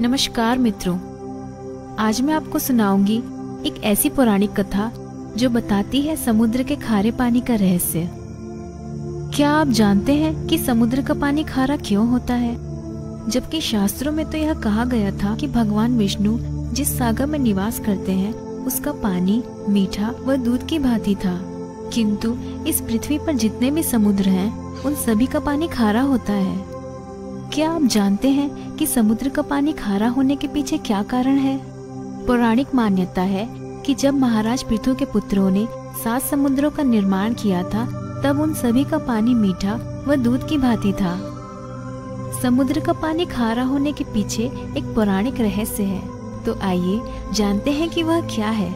नमस्कार मित्रों। आज मैं आपको सुनाऊँगी एक ऐसी पौराणिक कथा जो बताती है समुद्र के खारे पानी का रहस्य। क्या आप जानते हैं कि समुद्र का पानी खारा क्यों होता है? जबकि शास्त्रों में तो यह कहा गया था कि भगवान विष्णु जिस सागर में निवास करते हैं, उसका पानी मीठा व दूध की भांति था। किंतु इस पृथ्वी पर जितने भी समुद्र हैं, उन सभी का पानी खारा होता है। क्या आप जानते हैं कि समुद्र का पानी खारा होने के पीछे क्या कारण है? पौराणिक मान्यता है कि जब महाराज पृथु के पुत्रों ने सात समुद्रों का निर्माण किया था, तब उन सभी का पानी मीठा व दूध की भांति था। समुद्र का पानी खारा होने के पीछे एक पौराणिक रहस्य है। तो आइए जानते हैं कि वह क्या है।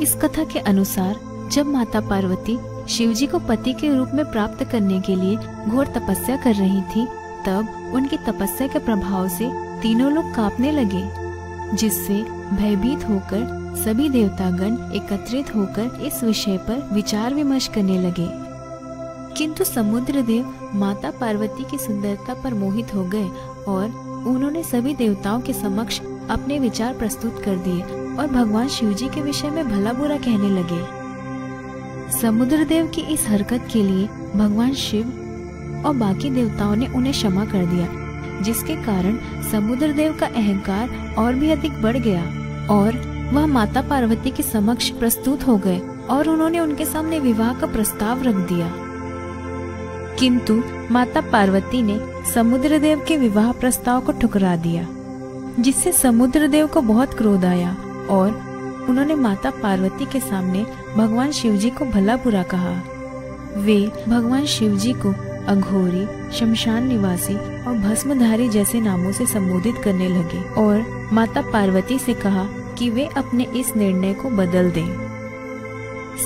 इस कथा के अनुसार, जब माता पार्वती शिवजी को पति के रूप में प्राप्त करने के लिए घोर तपस्या कर रही थी तब उनकी तपस्या के प्रभाव से तीनों लोग कांपने लगे, जिससे भयभीत होकर सभी देवतागण एकत्रित होकर इस विषय पर विचार विमर्श करने लगे। किंतु समुद्र देव माता पार्वती की सुंदरता पर मोहित हो गए और उन्होंने सभी देवताओं के समक्ष अपने विचार प्रस्तुत कर दिए और भगवान शिव जी के विषय में भला बुरा कहने लगे। समुद्र देव की इस हरकत के लिए भगवान शिव और बाकी देवताओं ने उन्हें क्षमा कर दिया, जिसके कारण समुद्र देव का अहंकार और भी अधिक बढ़ गया और वह माता पार्वती के समक्ष प्रस्तुत हो गए और उन्होंने उनके सामने विवाह का प्रस्ताव रख दिया। किंतु माता पार्वती ने समुद्र देव के विवाह प्रस्ताव को ठुकरा दिया, जिससे समुद्र देव को बहुत क्रोध आया और उन्होंने माता पार्वती के सामने भगवान शिव जी को भला बुरा कहा। वे भगवान शिव जी को अघोरी, शमशान निवासी और भस्मधारी जैसे नामों से संबोधित करने लगे और माता पार्वती से कहा कि वे अपने इस निर्णय को बदल दें।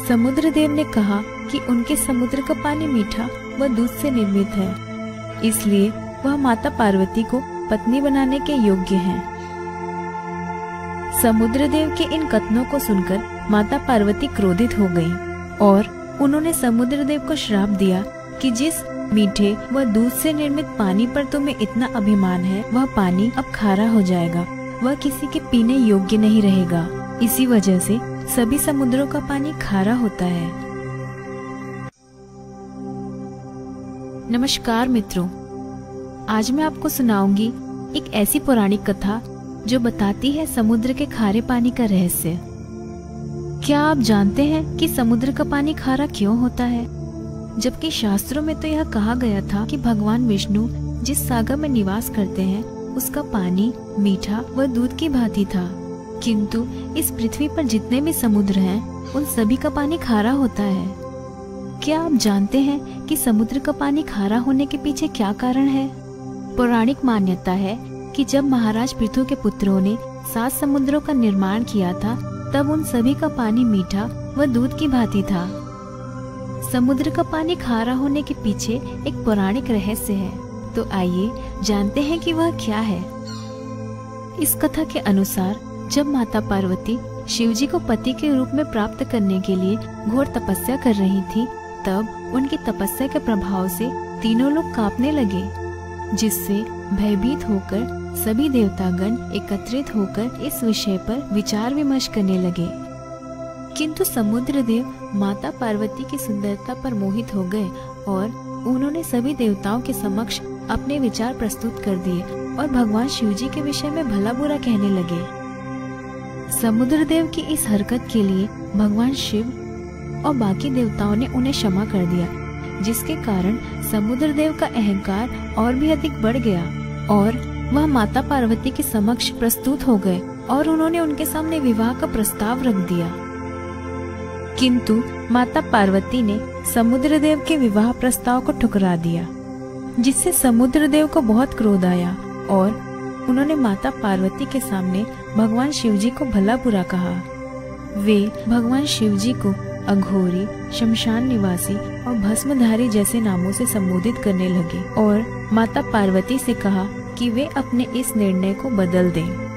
समुद्र देव ने कहा कि उनके समुद्र का पानी मीठा व दूध से निर्मित है इसलिए वह माता पार्वती को पत्नी बनाने के योग्य हैं। समुद्र देव के इन कथनों को सुनकर माता पार्वती क्रोधित हो गईं और उन्होंने समुद्र देव को श्राप दिया कि जिस मीठे व दूध से निर्मित पानी पर तुम्हें इतना अभिमान है, वह पानी अब खारा हो जाएगा। वह किसी के पीने योग्य नहीं रहेगा। इसी वजह से सभी समुद्रों का पानी खारा होता है। नमस्कार मित्रों, आज मैं आपको सुनाऊँगी एक ऐसी पौराणिक कथा जो बताती है समुद्र के खारे पानी का रहस्य। क्या आप जानते हैं कि समुद्र का पानी खारा क्यों होता है? जबकि शास्त्रों में तो यह कहा गया था कि भगवान विष्णु जिस सागर में निवास करते हैं, उसका पानी, मीठा व दूध की भांति था। किंतु इस पृथ्वी पर जितने भी समुद्र हैं, उन सभी का पानी खारा होता है। क्या आप जानते हैं कि समुद्र का पानी खारा होने के पीछे क्या कारण है? पौराणिक मान्यता है कि जब महाराज पृथु के पुत्रों ने सात समुद्रों का निर्माण किया था, तब उन सभी का पानी मीठा व दूध की भांति था। समुद्र का पानी खारा होने के पीछे एक पौराणिक रहस्य है। तो आइए, जानते हैं कि वह क्या है। इस कथा के अनुसार, जब माता पार्वती शिवजी को पति के रूप में प्राप्त करने के लिए घोर तपस्या कर रही थी, तब उनकी तपस्या के प्रभाव से तीनों लोग कांपने लगे, जिससे भयभीत होकर सभी देवतागण एकत्रित होकर इस विषय पर विचार विमर्श करने लगे। किंतु समुद्र देव माता पार्वती की सुंदरता पर मोहित हो गए और उन्होंने सभी देवताओं के समक्ष अपने विचार प्रस्तुत कर दिए और भगवान शिव जी के विषय में भला बुरा कहने लगे। समुद्र देव की इस हरकत के लिए भगवान शिव और बाकी देवताओं ने उन्हें क्षमा कर दिया, जिसके कारण समुद्र देव का अहंकार और भी अधिक बढ़ गया और वह माता पार्वती के समक्ष प्रस्तुत हो गए और उन्होंने उनके सामने विवाह का प्रस्ताव रख दिया। किंतु माता पार्वती ने समुद्र देव के विवाह प्रस्ताव को ठुकरा दिया, जिससे समुद्र देव को बहुत क्रोध आया और उन्होंने माता पार्वती के सामने भगवान शिव जी को भला बुरा कहा वे भगवान शिव जी को अघोरी, शमशान निवासी और भस्मधारी जैसे नामों से संबोधित करने लगे और माता पार्वती से कहा कि वे अपने इस निर्णय को बदल दें।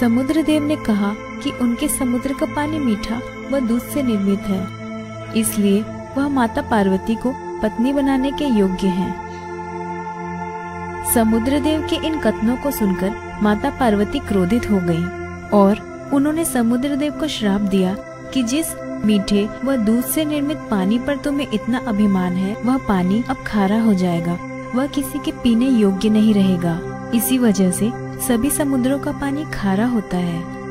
समुद्र देव ने कहा कि उनके समुद्र का पानी मीठा व दूध से निर्मित है। इसलिए वह माता पार्वती को पत्नी बनाने के योग्य हैं। समुद्र देव के इन कथनों को सुनकर माता पार्वती क्रोधित हो गईं और उन्होंने समुद्र देव को श्राप दिया कि जिस मीठे व दूध से निर्मित पानी पर तुम्हें इतना अभिमान है, वह पानी अब खारा हो जाएगा। वह किसी के पीने योग्य नहीं रहेगा। इसी वजह से सभी समुद्रों का पानी खारा होता है।